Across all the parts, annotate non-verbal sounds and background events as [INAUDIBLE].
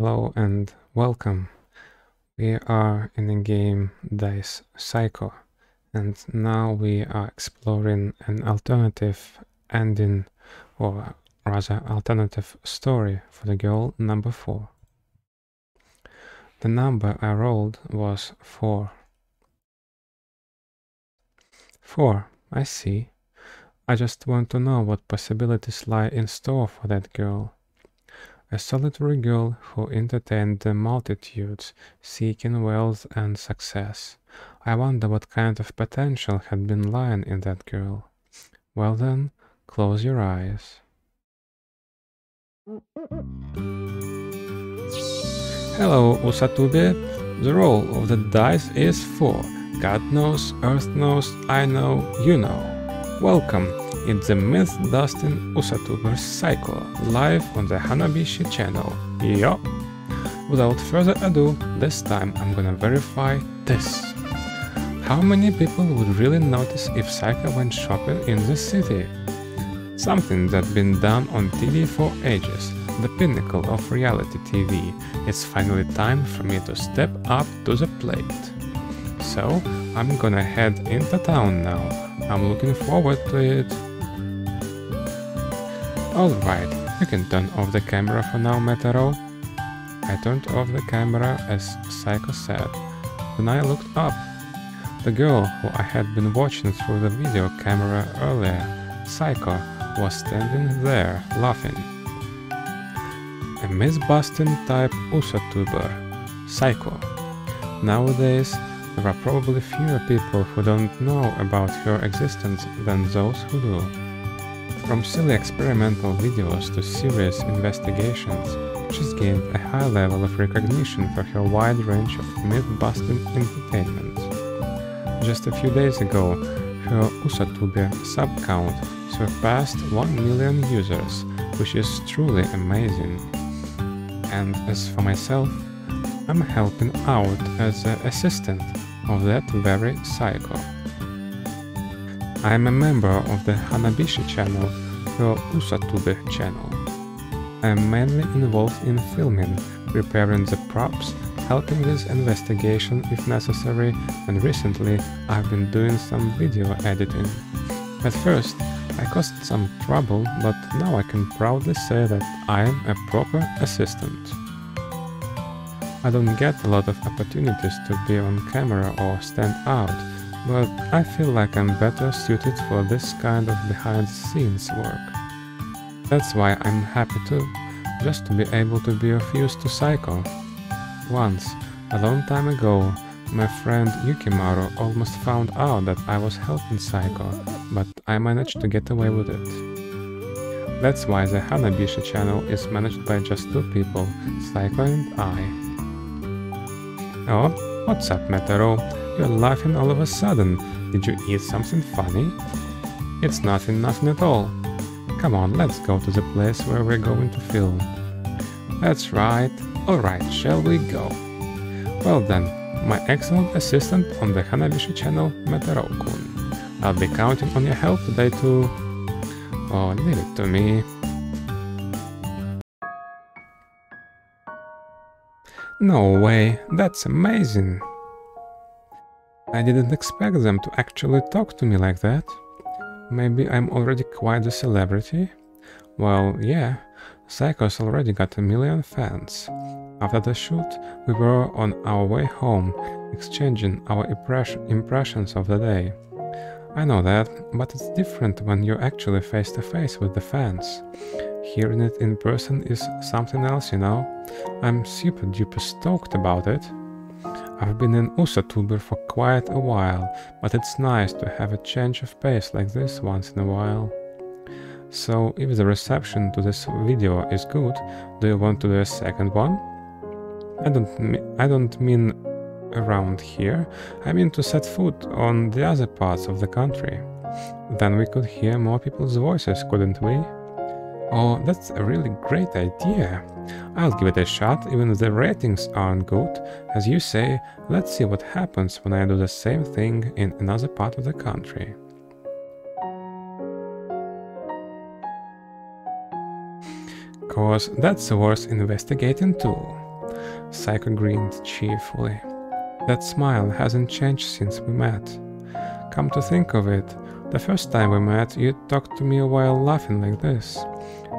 Hello and welcome. We are in a game Dice Psycho and now we are exploring an alternative ending or rather alternative story for the girl number 4. The number I rolled was 4. 4, I see. I just want to know what possibilities lie in store for that girl a solitary girl who entertained the multitudes, seeking wealth and success. I wonder what kind of potential had been lying in that girl. Well then, close your eyes. Hello, Usatube. The roll of the dice is 4. God knows, Earth knows, I know, you know. Welcome it's the Myth Dustin Usatuber Saiko, live on the Hanabishi channel. Yup! Without further ado, this time I'm gonna verify this. How many people would really notice if Saika went shopping in the city? Something that's been done on TV for ages, the pinnacle of reality TV. It's finally time for me to step up to the plate. So, I'm gonna head into town now. I'm looking forward to it. Alright, you can turn off the camera for now, Metaro. I turned off the camera as Saiko said. Then I looked up. The girl who I had been watching through the video camera earlier, Saiko, was standing there, laughing. A Myth-busting type Usatuber, Saiko. Nowadays, there are probably fewer people who don't know about her existence than those who do. From silly experimental videos to serious investigations, she's gained a high level of recognition for her wide range of myth-busting entertainment. Just a few days ago, her Usatube sub-count surpassed 1 million users, which is truly amazing. And as for myself, I'm helping out as an assistant of that very Saiko. I am a member of the Hanabishi channel, her Usatube channel. I am mainly involved in filming, preparing the props, helping with investigation if necessary, and recently I've been doing some video editing. At first, I caused some trouble, but now I can proudly say that I am a proper assistant. I don't get a lot of opportunities to be on camera or stand out, but I feel like I'm better suited for this kind of behind-the-scenes work. That's why I'm happy too, just to be able to be of use to Saiko. Once, a long time ago, my friend Yukimaru almost found out that I was helping Saiko, but I managed to get away with it. That's why the Hanabishi channel is managed by just two people, Saiko and I. Oh, what's up, Metaro? You're laughing all of a sudden. Did you eat something funny? It's nothing, nothing at all. Come on, let's go to the place where we're going to film. That's right. Alright, shall we go? Well then, my excellent assistant on the Hanabishi channel, Metaro-kun. I'll be counting on your help today too. Oh, leave it to me. No way, that's amazing. I didn't expect them to actually talk to me like that. Maybe I'm already quite a celebrity? Well, yeah, Saiko's already got a million fans. After the shoot, we were on our way home, exchanging our impressions of the day. I know that, but it's different when you're actually face to face with the fans. Hearing it in person is something else, you know? I'm super duper stoked about it. I've been an Usatuber for quite a while, but it's nice to have a change of pace like this once in a while. So, if the reception to this video is good, do you want to do a second one? I don't, I don't mean around here, I mean to set foot on the other parts of the country. Then we could hear more people's voices, couldn't we? Oh, that's a really great idea. I'll give it a shot even if the ratings aren't good. As you say, let's see what happens when I do the same thing in another part of the country. Cause that's worth investigating too. Saiko grinned cheerfully. That smile hasn't changed since we met. Come to think of it, the first time we met, you talked to me while laughing like this.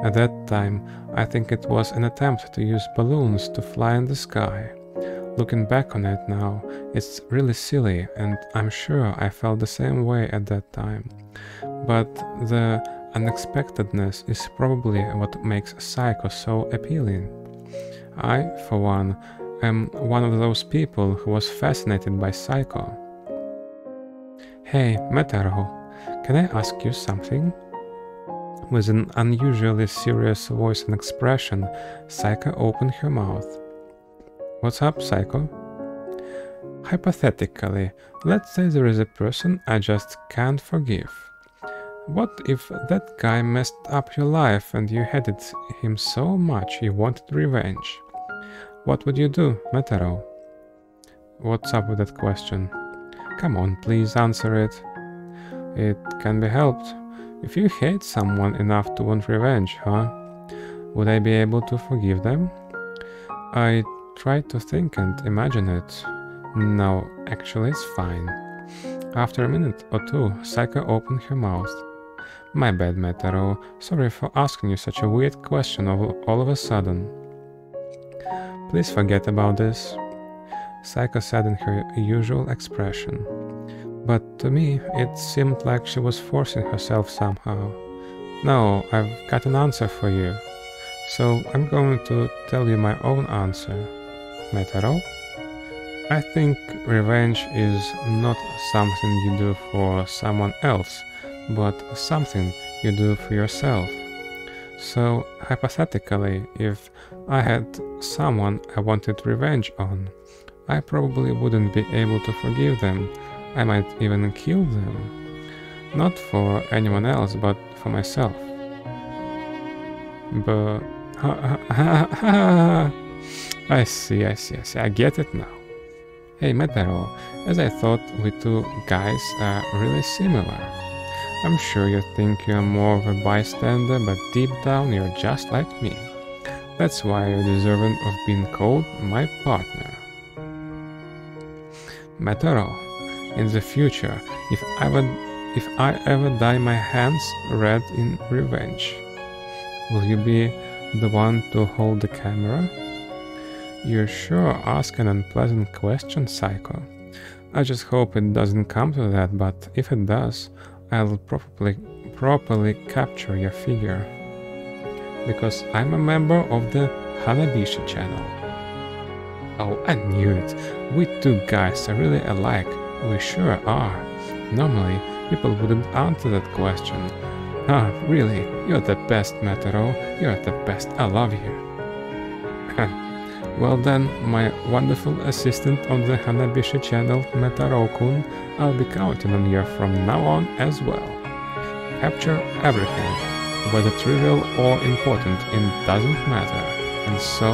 At that time, I think it was an attempt to use balloons to fly in the sky. Looking back on it now, it's really silly, and I'm sure I felt the same way at that time. But the unexpectedness is probably what makes Saiko so appealing. I, for one, am one of those people who was fascinated by Saiko. Hey, Metaro, can I ask you something? With an unusually serious voice and expression, Saiko opened her mouth. What's up, Saiko? Hypothetically, let's say there is a person I just can't forgive. What if that guy messed up your life and you hated him so much you wanted revenge? What would you do, Metaro? What's up with that question? Come on, please answer it. It can be helped. If you hate someone enough to want revenge, huh? Would I be able to forgive them? I tried to think and imagine it. No, actually it's fine. After a minute or two, Saiko opened her mouth. My bad, Metaro. Sorry for asking you such a weird question all of a sudden. Please forget about this. Saiko said in her usual expression. But to me, it seemed like she was forcing herself somehow. No, I've got an answer for you. So I'm going to tell you my own answer. Metaro? I think revenge is not something you do for someone else but something you do for yourself. So, hypothetically, if I had someone I wanted revenge on, I probably wouldn't be able to forgive them. I might even kill them. Not for anyone else, but for myself. But... [LAUGHS] I see, I see, I see. I get it now. Hey, Metaro, as I thought we two guys are really similar. I'm sure you think you're more of a bystander, but deep down you're just like me. That's why you're deserving of being called my partner. Metaro, in the future, if I, ever, if I ever dye my hands red in revenge, will you be the one to hold the camera? You're sure ask an unpleasant question, Saiko. I just hope it doesn't come to that, but if it does, I'll probably properly capture your figure. Because I'm a member of the Hanabishi channel. Oh, I knew it. We two guys are really alike. We sure are. Normally, people wouldn't answer that question. Ah, really, you're the best, Metaro. You're the best. I love you. [LAUGHS] well then, my wonderful assistant on the Hanabishi channel, Metaro-kun, I'll be counting on you from now on as well. Capture everything, whether trivial or important, it doesn't matter. And so,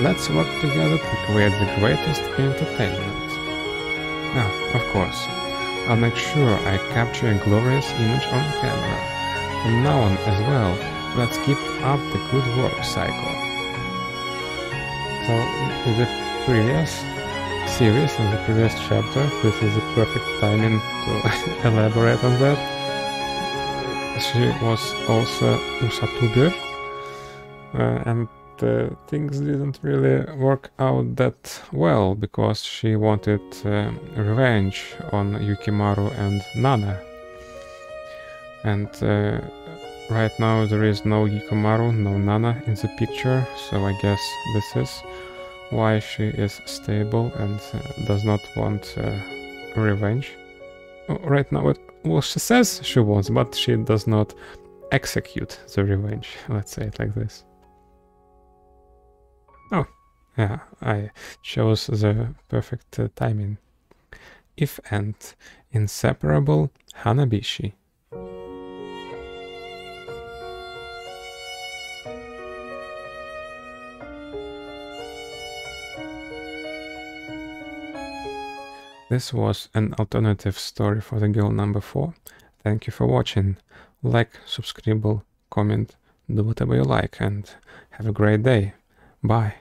let's work together to create the greatest entertainment. Now, of course, I'll make sure I capture a glorious image on camera. From now on as well, let's keep up the good work Saiko. So, in the previous series in the previous chapter. This is the perfect timing to [LAUGHS] elaborate on that. She was also Usatuber, uh, and uh, things didn't really work out that well because she wanted uh, revenge on Yukimaru and Nana. And uh, right now there is no Yukimaru, no Nana in the picture, so I guess this is why she is stable and uh, does not want uh, revenge. Oh, right now, it, well, she says she wants, but she does not execute the revenge. Let's say it like this. Yeah, I chose the perfect uh, timing. If and inseparable Hanabishi. This was an alternative story for the girl number 4. Thank you for watching. Like, subscribe, comment, do whatever you like and have a great day. Bye.